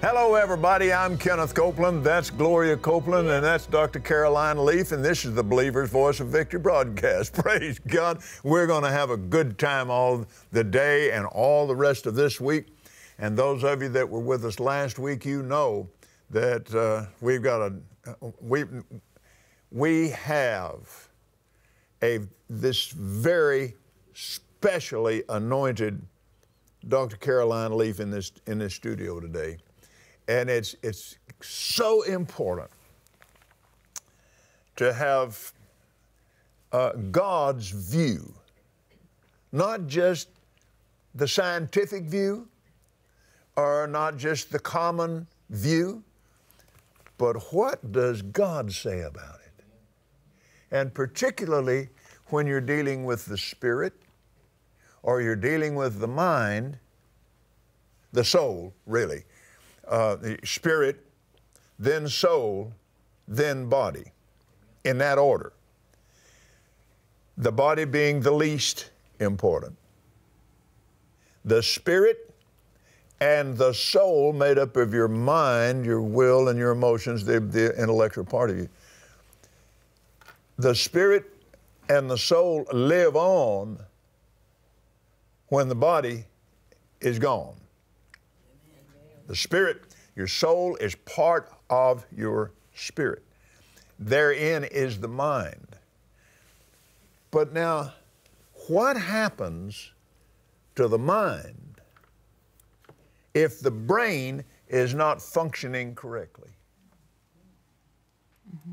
Hello, everybody. I'm Kenneth Copeland. That's Gloria Copeland, and that's Dr. Caroline Leaf, and this is the Believer's Voice of Victory broadcast. Praise God. We're going to have a good time all the day and all the rest of this week. And those of you that were with us last week, you know that uh, we've got a we we have a this very specially anointed Dr. Caroline Leaf in this in this studio today. And it's, it's so important to have uh, God's view, not just the scientific view or not just the common view, but what does God say about it? And particularly when you're dealing with the spirit or you're dealing with the mind, the soul, really uh, spirit, then soul, then body, in that order. The body being the least important. The spirit and the soul, made up of your mind, your will, and your emotions, the, the intellectual part of you. The spirit and the soul live on when the body is gone. The spirit, your soul is part of your spirit. Therein is the mind. But now, what happens to the mind if the brain is not functioning correctly? Mm-hmm.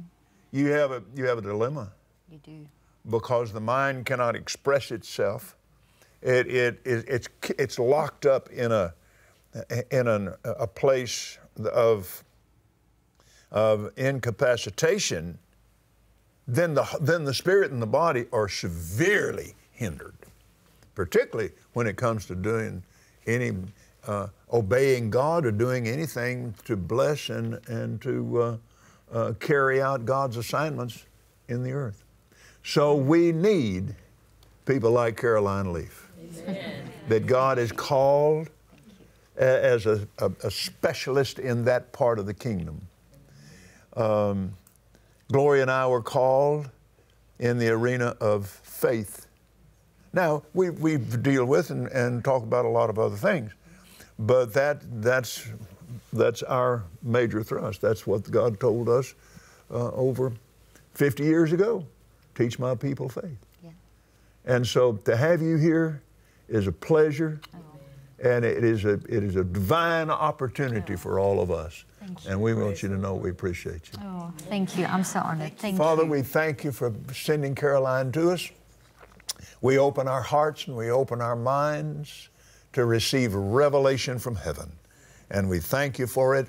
You, have a, you have a dilemma. You do. Because the mind cannot express itself. It, it, it, it's, it's locked up in a, in an, a place of, of incapacitation, then the, then the spirit and the body are severely hindered, particularly when it comes to doing any, uh, obeying God or doing anything to bless and, and to uh, uh, carry out God's assignments in the earth. So we need people like Caroline Leaf Amen. that God has called as a, a, a specialist in that part of the kingdom. Um, Gloria and I were called in the arena of faith. Now, we, we deal with and, and talk about a lot of other things, but that, that's, that's our major thrust. That's what God told us uh, over 50 years ago teach my people faith. Yeah. And so to have you here is a pleasure. Oh and it is a, it is a divine opportunity for all of us. And we want you to know we appreciate you. Oh, thank you. I'm so honored. Thank Father, you. we thank you for sending Caroline to us. We open our hearts and we open our minds to receive revelation from heaven. And we thank you for it.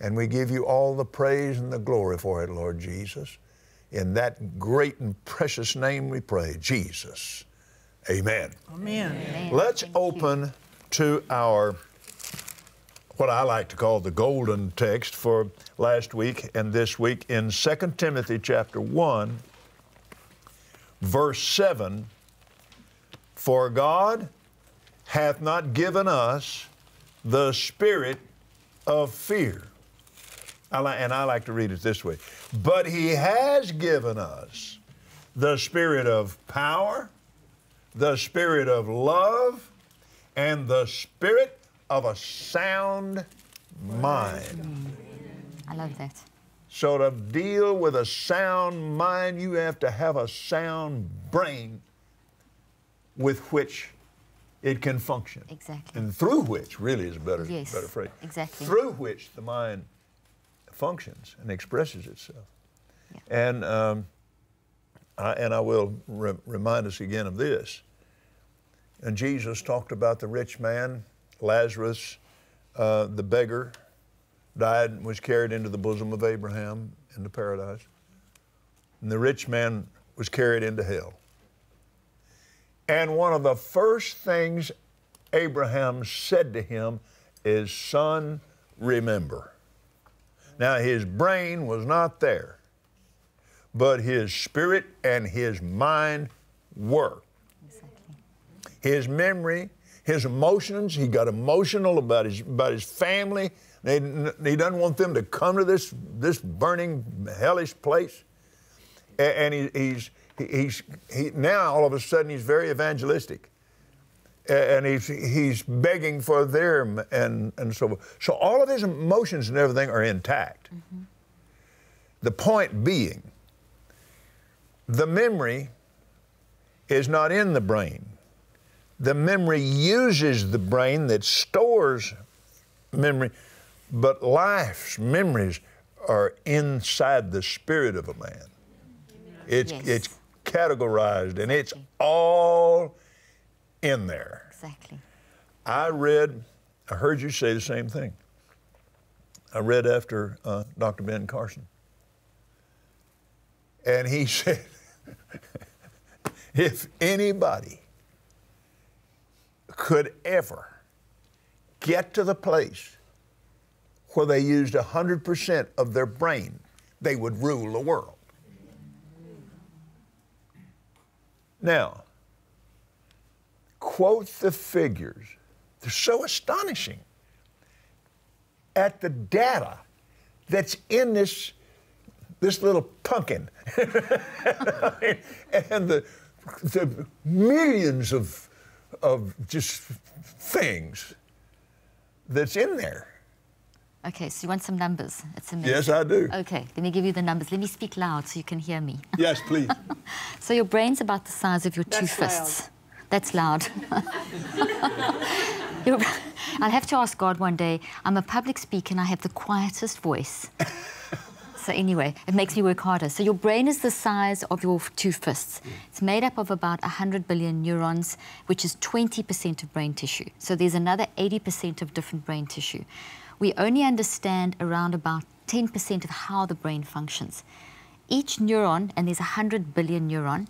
And we give you all the praise and the glory for it, Lord Jesus. In that great and precious name we pray, Jesus. Amen. Amen. Amen. Let's Thank open you to our what I like to call the golden text for last week and this week in 2 Timothy chapter 1 verse 7 for God hath not given us the spirit of fear. I like, and I like to read it this way. But he has given us the spirit of power the spirit of love and the spirit of a sound mind. I love that. So, to deal with a sound mind, you have to have a sound brain with which it can function. Exactly. And through which, really, is a better, yes, better phrase. Exactly. Through which the mind functions and expresses itself. Yeah. And, um, I, and I will re- remind us again of this and Jesus talked about the rich man, Lazarus, uh, the beggar, died and was carried into the bosom of Abraham into paradise. And the rich man was carried into hell. And one of the first things Abraham said to him is, Son, remember. Now, his brain was not there, but his spirit and his mind were his memory, his emotions. He got emotional about his, about his family. He, doesn't want them to come to this, this burning, hellish place. And, he, he's, he's, he, now all of a sudden he's very evangelistic. And he's, he's begging for them and, and so forth. So all of his emotions and everything are intact. Mm-hmm. The point being, the memory is not in the brain. The memory uses the brain that stores memory, but life's memories are inside the spirit of a man. It's, yes. it's categorized and it's all in there. Exactly. I read, I heard you say the same thing. I read after uh, Dr. Ben Carson. And he said, if anybody could ever get to the place where they used 100% of their brain, they would rule the world. Now, quote the figures. They're so astonishing at the data that's in this, this little pumpkin and the, the millions of, of just things that's in there. Okay, so you want some numbers? It's amazing. Yes, I do. Okay, let me give you the numbers. Let me speak loud so you can hear me. Yes, please. so your brain's about the size of your That's two fists. Loud. That's loud. I'll have to ask God one day. I'm a public speaker and I have the quietest voice. So anyway, it makes me work harder. So your brain is the size of your two fists. It's made up of about 100 billion neurons, which is 20% of brain tissue. So there's another 80% of different brain tissue. We only understand around about 10% of how the brain functions. Each neuron, and there's 100 billion neuron,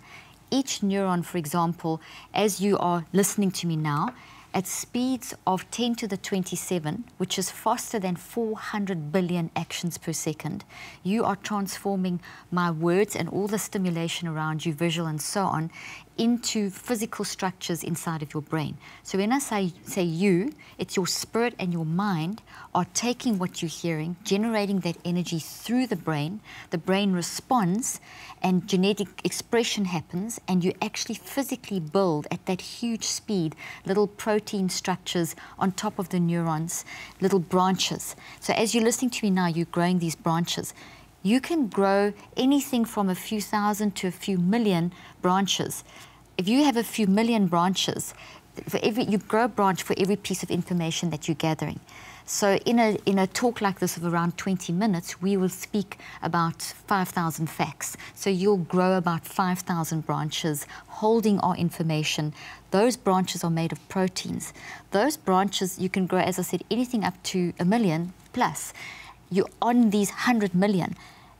each neuron, for example, as you are listening to me now, at speeds of 10 to the 27, which is faster than 400 billion actions per second, you are transforming my words and all the stimulation around you, visual and so on, into physical structures inside of your brain. So when I say, say you, it's your spirit and your mind are taking what you're hearing, generating that energy through the brain. The brain responds and genetic expression happens and you actually physically build at that huge speed little protein structures on top of the neurons, little branches. So as you're listening to me now, you're growing these branches you can grow anything from a few thousand to a few million branches. If you have a few million branches, for every, you grow a branch for every piece of information that you're gathering. So in a, in a talk like this of around 20 minutes, we will speak about 5,000 facts. So you'll grow about 5,000 branches holding our information. Those branches are made of proteins. Those branches, you can grow, as I said, anything up to a million plus. You're on these 100 million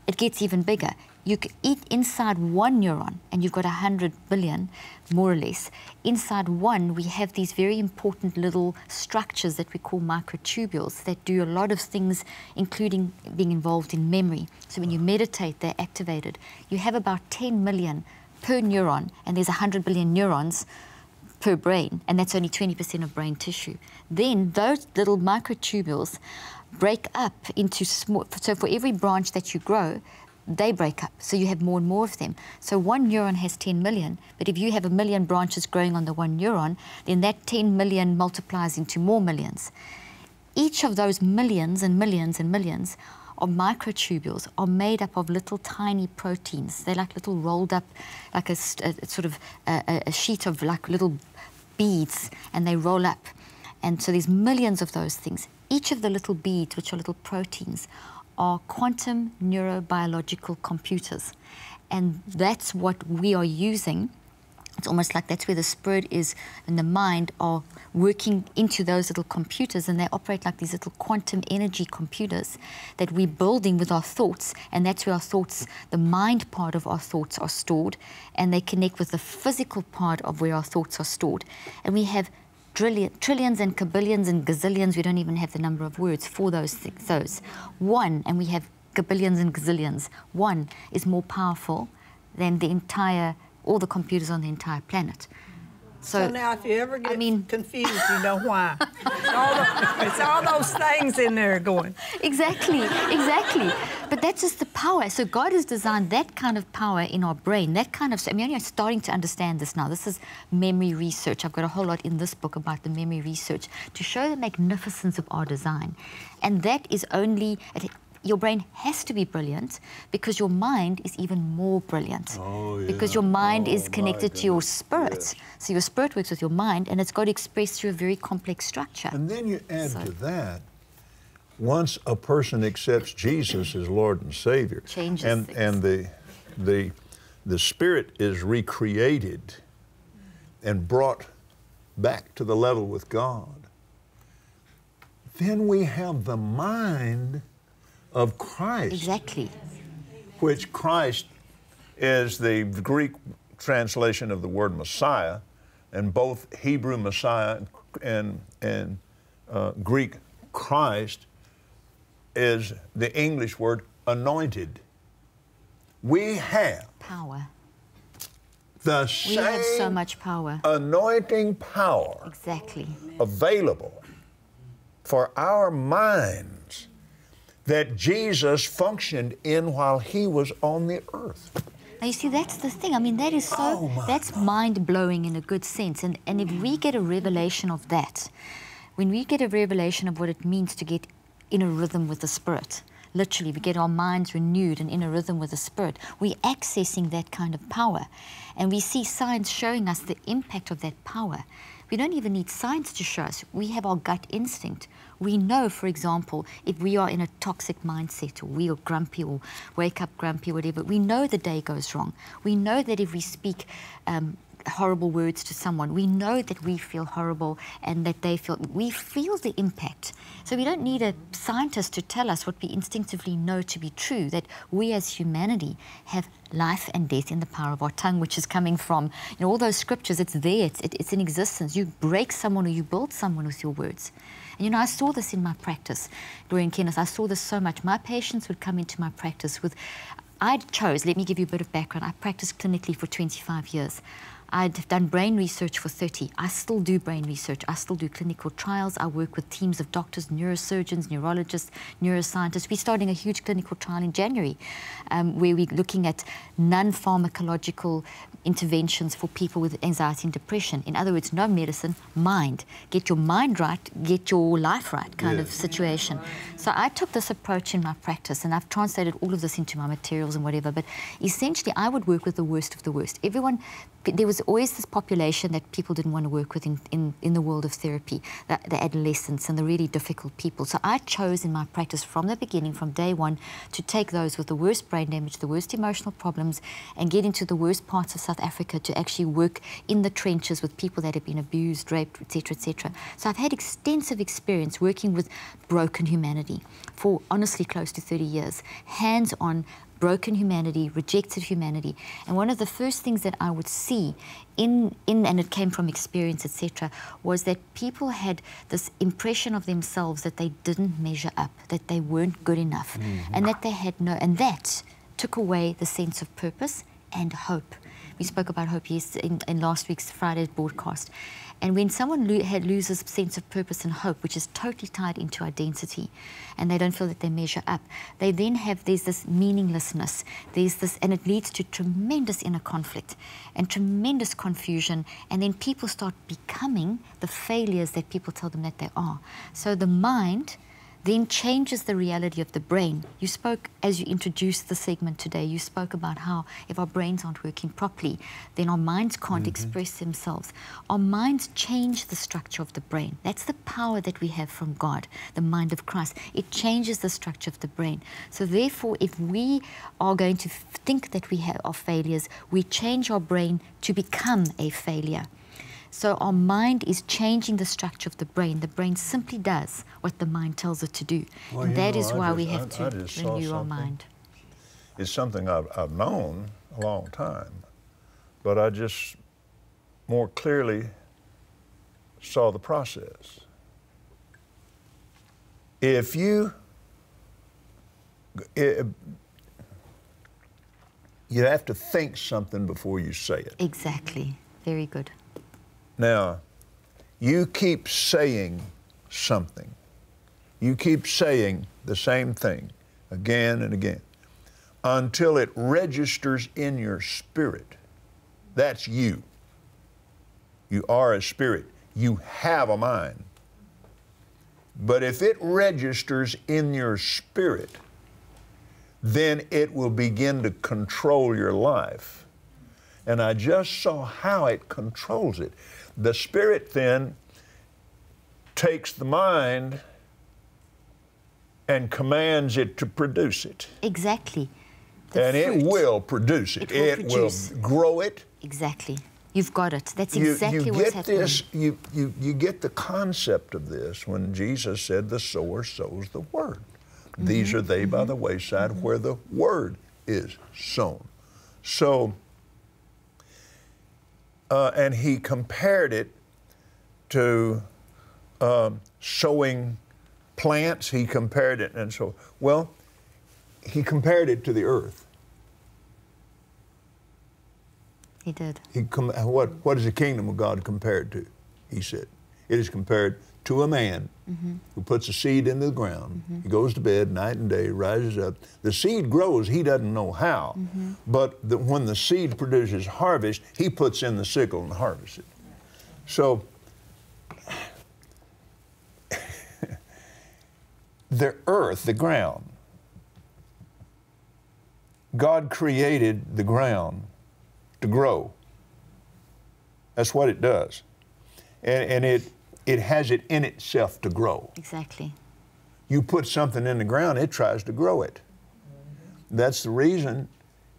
it gets even bigger. You can eat inside one neuron, and you've got 100 billion, more or less. Inside one, we have these very important little structures that we call microtubules that do a lot of things, including being involved in memory. So when you uh-huh. meditate, they're activated. You have about 10 million per neuron, and there's 100 billion neurons per brain, and that's only 20% of brain tissue. Then those little microtubules break up into small, so for every branch that you grow, they break up. So you have more and more of them. So one neuron has 10 million, but if you have a million branches growing on the one neuron, then that 10 million multiplies into more millions. Each of those millions and millions and millions of microtubules are made up of little tiny proteins. They're like little rolled up, like a, a sort of a, a sheet of like little beads, and they roll up. And so there's millions of those things. Each of the little beads, which are little proteins, are quantum neurobiological computers. And that's what we are using. It's almost like that's where the spirit is and the mind are working into those little computers, and they operate like these little quantum energy computers that we're building with our thoughts. And that's where our thoughts, the mind part of our thoughts, are stored, and they connect with the physical part of where our thoughts are stored. And we have trillion, trillions and kabillions and gazillions, we don't even have the number of words for those, those. One, and we have kabillions and gazillions, one is more powerful than the entire, all the computers on the entire planet. So, So now, if you ever get mean- confused, you know why. It's all, the, it's all those things in there going. Exactly, exactly. But that's just the power. So God has designed that kind of power in our brain, that kind of. I mean, you're starting to understand this now. This is memory research. I've got a whole lot in this book about the memory research to show the magnificence of our design, and that is only. It, your brain has to be brilliant because your mind is even more brilliant. Oh, Because your mind Oh, is connected to your spirit. Yes. So your spirit works with your mind, and it's got to express through a very complex structure. And then you add So- to that, once a person accepts Jesus as Lord and Savior, Changes and things. and the the the spirit is recreated and brought back to the level with God, then we have the mind of Christ Exactly. which Christ is the Greek translation of the word Messiah, and both Hebrew Messiah and, and uh, Greek Christ is the English word anointed. We have Power. the We same have so much power. anointing power Exactly. available for our minds that Jesus functioned in while he was on the earth. Now you see, that's the thing. I mean, that is so. Oh, that's mind blowing in a good sense. And and if we get a revelation of that, when we get a revelation of what it means to get in a rhythm with the Spirit, literally, we get our minds renewed and in a rhythm with the Spirit. We're accessing that kind of power, and we see science showing us the impact of that power. We don't even need science to show us. We have our gut instinct. We know, for example, if we are in a toxic mindset or we are grumpy or wake up grumpy or whatever, we know the day goes wrong. We know that if we speak um, horrible words to someone, we know that we feel horrible and that they feel, we feel the impact. So we don't need a scientist to tell us what we instinctively know to be true, that we as humanity have life and death in the power of our tongue, which is coming from you know, all those scriptures. It's there, it's, it, it's in existence. You break someone or you build someone with your words. And you know, I saw this in my practice, Gloria and Kenneth. I saw this so much. My patients would come into my practice with, I chose, let me give you a bit of background. I practiced clinically for 25 years. I'd done brain research for 30. I still do brain research. I still do clinical trials. I work with teams of doctors, neurosurgeons, neurologists, neuroscientists. We're starting a huge clinical trial in January um, where we're looking at non pharmacological interventions for people with anxiety and depression. In other words, no medicine, mind. Get your mind right, get your life right kind of situation. So I took this approach in my practice and I've translated all of this into my materials and whatever. But essentially, I would work with the worst of the worst. Everyone, there was always this population that people didn't want to work with in, in, in the world of therapy, the, the adolescents and the really difficult people. So I chose in my practice from the beginning, from day one, to take those with the worst brain damage, the worst emotional problems, and get into the worst parts of South Africa to actually work in the trenches with people that have been abused, raped, etc., etc. So I've had extensive experience working with broken humanity for honestly close to 30 years, hands on broken humanity, rejected humanity. And one of the first things that I would see in, in and it came from experience, etc., was that people had this impression of themselves that they didn't measure up, that they weren't good enough, mm-hmm. and that they had no, and that took away the sense of purpose and hope. We spoke about hope yes, in, in last week's Friday's broadcast. And when someone lo- loses sense of purpose and hope, which is totally tied into identity, and they don't feel that they measure up, they then have there's this meaninglessness. There's this, and it leads to tremendous inner conflict and tremendous confusion. And then people start becoming the failures that people tell them that they are. So the mind then changes the reality of the brain. You spoke, as you introduced the segment today, you spoke about how if our brains aren't working properly, then our minds can't mm-hmm. express themselves. Our minds change the structure of the brain. That's the power that we have from God, the mind of Christ. It changes the structure of the brain. So, therefore, if we are going to think that we have, are failures, we change our brain to become a failure. So our mind is changing the structure of the brain. The brain simply does what the mind tells it to do. Well, and that know, is I why just- we have I- I to saw renew our mind. It's something I've, I've known a long time, but I just more clearly saw the process. If you, it, you have to think something before you say it. Exactly. Very good. Now, you keep saying something. You keep saying the same thing again and again until it registers in your spirit. That's you. You are a spirit. You have a mind. But if it registers in your spirit, then it will begin to control your life. And I just saw how it controls it. The spirit then takes the mind and commands it to produce it. Exactly. The and fruit. it will produce it. It will produce. grow it. Exactly. You've got it. That's You- exactly you, what's get happening. this. You, you you get the concept of this when Jesus said, "The sower sows the word." These Mm-hmm. are they by the wayside where the word is sown. So, uh, and he compared it to um, sowing plants. He compared it, and so well, he compared it to the earth. He did. He com- what, what is the kingdom of God compared to? He said, It is compared to a man who puts a seed into the ground. He goes to bed night and day, rises up. The seed grows, he doesn't know how. But the, when the seed produces harvest, he puts in the sickle and harvests it. So, the earth, the ground, God created the ground to grow. That's what it does. And, and it, it has it in itself to grow. Exactly. You put something in the ground, it tries to grow it. That's the reason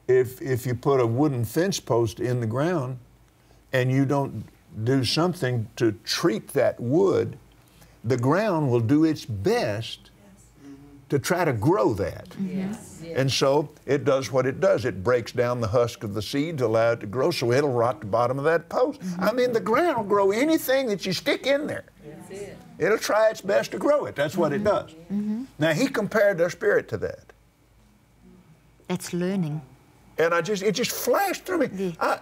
if, if you put a wooden fence post in the ground and you don't do something to treat that wood, the ground will do its best to try to grow that. And so it does what it does. It breaks down the husk of the seed to allow it to grow, so it'll rot the bottom of that post. I mean, the ground will grow anything that you stick in there. It'll try its best to grow it. That's what it mm-hmm. does. Mm-hmm. Now, he compared their spirit to that. That's learning. And I just, it just flashed through me. Yeah. I,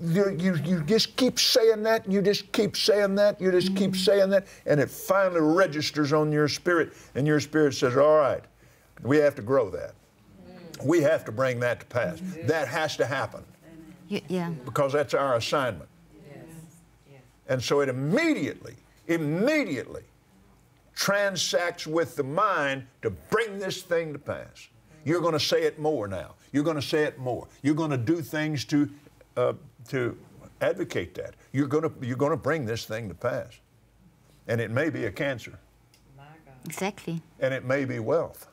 you, you, you just keep saying that, you just keep saying that, you just keep saying that, and it finally registers on your spirit, and your spirit says, All right, we have to grow that. We have to bring that to pass. That has to happen yeah. because that's our assignment. And so it immediately, immediately transacts with the mind to bring this thing to pass. You're going to say it more now. You're going to say it more. You're going to do things to, uh, to advocate that. You're going to, you're going to bring this thing to pass. And it may be a cancer, Exactly. and it may be wealth,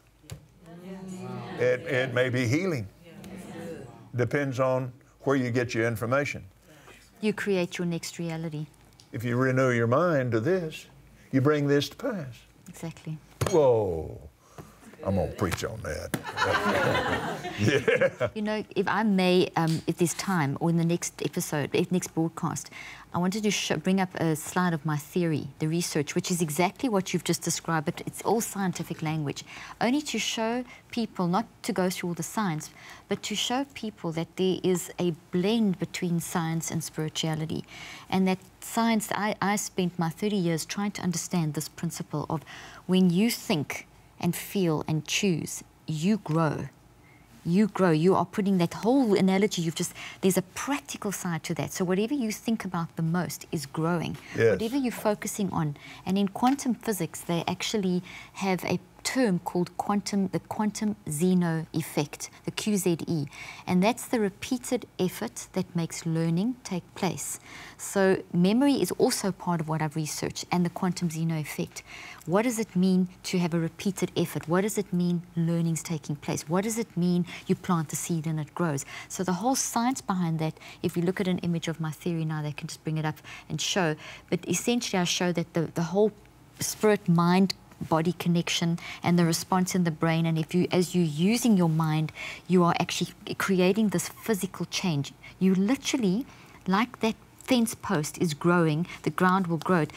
it, it may be healing. Depends on where you get your information. You create your next reality. If you renew your mind to this, you bring this to pass. Exactly. Whoa. I'm going to preach on that. You know, if I may, um, if there's time, or in the next episode, eh, next broadcast, I wanted to bring up a slide of my theory, the research, which is exactly what you've just described, but it's all scientific language, only to show people, not to go through all the science, but to show people that there is a blend between science and spirituality. And that science, I, I spent my 30 years trying to understand this principle of when you think and feel and choose, you grow you grow. You are putting that whole analogy you've just, there's a practical side to that. So whatever you think about the most is growing. Yes. Whatever you're focusing on. And in quantum physics, they actually have a term called quantum, the quantum zeno effect, the QZE. And that's the repeated effort that makes learning take place. So memory is also part of what I've researched and the quantum zeno effect. What does it mean to have a repeated effort? What does it mean learning's taking place? What does it mean you plant the seed and it grows? So the whole science behind that, if you look at an image of my theory now, they can just bring it up and show. But essentially I show that the, the whole spirit mind body connection and the response in the brain and if you as you're using your mind you are actually creating this physical change you literally like that fence post is growing the ground will grow it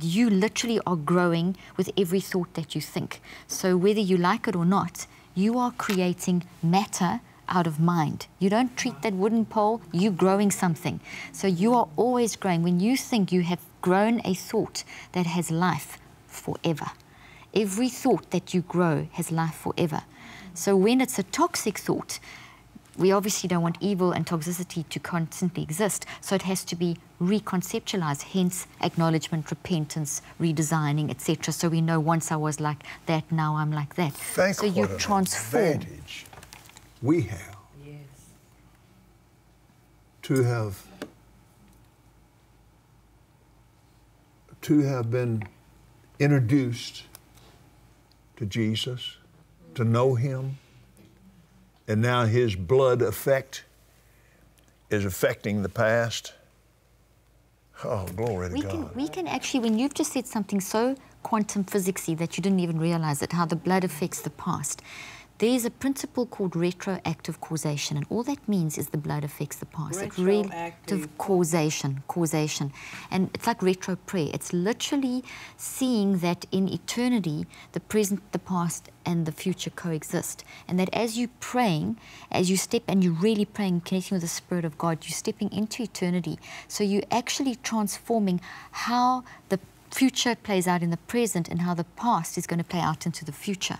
you literally are growing with every thought that you think so whether you like it or not you are creating matter out of mind. You don't treat that wooden pole, you're growing something. So you are always growing. When you think you have grown a thought that has life forever, every thought that you grow has life forever. So when it's a toxic thought, we obviously don't want evil and toxicity to constantly exist, so it has to be reconceptualized, hence acknowledgement, repentance, redesigning, etc. So we know once I was like that, now I'm like that. Think so you what an transform. advantage we have yes. to have to have been introduced to Jesus, to know Him, and now His blood effect is affecting the past. Oh, glory to We God. can, we can actually, when you've just said something so quantum physicsy that you didn't even realize it, how the blood affects the past. There's a principle called retroactive causation, and all that means is the blood affects the past. It Retroactive. causation, causation. And it's like retro prayer. It's literally seeing that in eternity, the present, the past, and the future coexist. And that as you're praying, as you step and you're really praying, connecting with the Spirit of God, you're stepping into eternity. So you're actually transforming how the future plays out in the present and how the past is going to play out into the future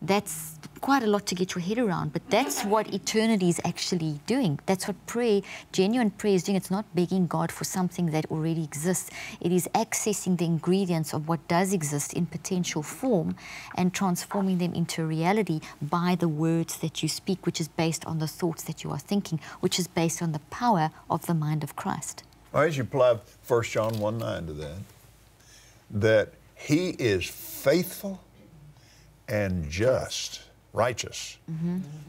that's quite a lot to get your head around, but that's what eternity is actually doing. That's what prayer, genuine prayer is doing. It's not begging God for something that already exists. It is accessing the ingredients of what does exist in potential form and transforming them into reality by the words that you speak, which is based on the thoughts that you are thinking, which is based on the power of the mind of Christ. All right, you apply 1 John 1 9 to that, that he is faithful and just, righteous,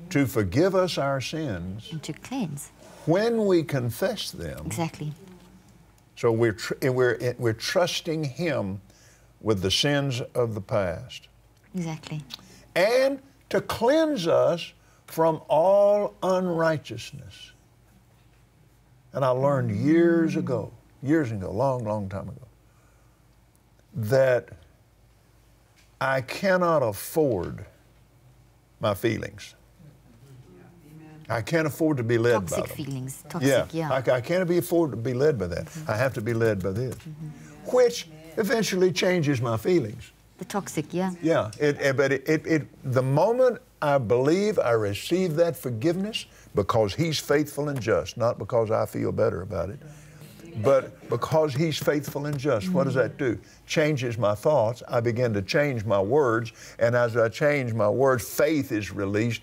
to forgive us our sins And to cleanse. when we confess them. Exactly. So we're, tr- we're, we're trusting him with the sins of the past Exactly. and to cleanse us from all unrighteousness. And I learned years ago, years ago, long, long time ago, that I cannot afford my feelings. I can't afford to be led by Toxic them. feelings. Toxic, Yeah, yeah. I, I can't be afford to be led by that. I have to be led by this, Mm-hmm. which eventually changes my feelings. The toxic, yeah. Yeah, it, it- but it, it, it, the moment I believe I receive that forgiveness, because He's faithful and just, not because I feel better about it, but because He's faithful and just, what does that do? Changes my thoughts. I begin to change my words, and as I change my words, faith is released.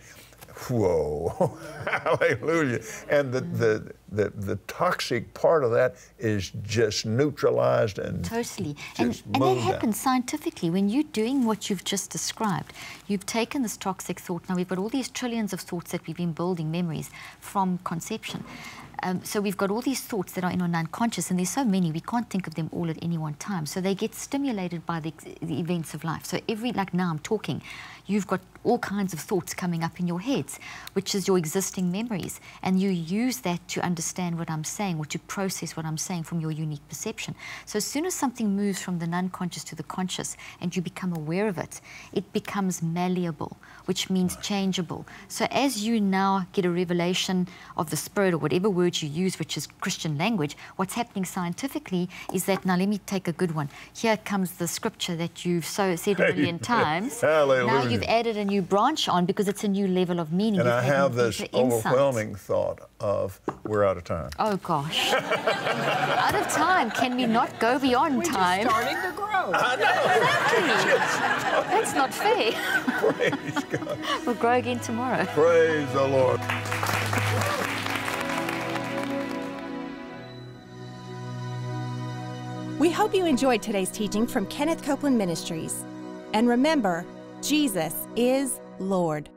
Whoa, hallelujah. And the, the, the, the toxic part of that is just neutralized and Totally. And, and that happens scientifically. When you're doing what you've just described, you've taken this toxic thought. Now, we've got all these trillions of thoughts that we've been building memories from conception. Um, so we've got all these thoughts that are in our unconscious, and there's so many, we can't think of them all at any one time. So they get stimulated by the, the events of life. So every, like now I'm talking, you've got all kinds of thoughts coming up in your heads, which is your existing memories. And you use that to understand what I'm saying or to process what I'm saying from your unique perception. So as soon as something moves from the unconscious to the conscious and you become aware of it, it becomes malleable, which means changeable. So as you now get a revelation of the Spirit or whatever word you use, which is Christian language, what's happening scientifically is that, now let me take a good one. Here comes the scripture that you've so said a million times. Now Hallelujah. You've added a new branch on because it's a new level of meaning. And You've I had have more this deeper insight. overwhelming thought of we're out of time. Oh gosh. Out of time. Can we not go beyond We're just time? starting to grow. Exactly. That's not fair. Praise God. We'll grow again tomorrow. Praise the Lord. We hope you enjoyed today's teaching from Kenneth Copeland Ministries. And remember, Jesus is Lord.